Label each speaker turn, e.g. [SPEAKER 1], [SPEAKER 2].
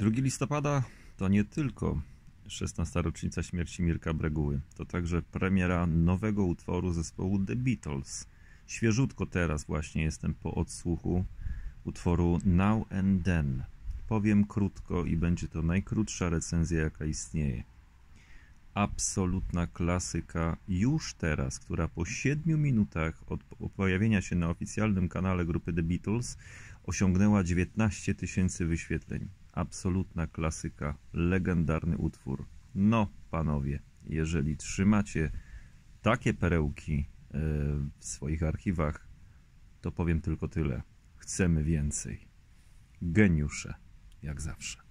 [SPEAKER 1] 2 listopada to nie tylko 16. rocznica śmierci Mirka Breguły, to także premiera nowego utworu zespołu The Beatles. Świeżutko teraz właśnie jestem po odsłuchu utworu Now and Then. Powiem krótko i będzie to najkrótsza recenzja, jaka istnieje. Absolutna klasyka już teraz, która po 7 minutach od pojawienia się na oficjalnym kanale grupy The Beatles osiągnęła 19 tysięcy wyświetleń. Absolutna klasyka, legendarny utwór. No, panowie, jeżeli trzymacie takie perełki e, w swoich archiwach, to powiem tylko tyle. Chcemy więcej. Geniusze, jak zawsze.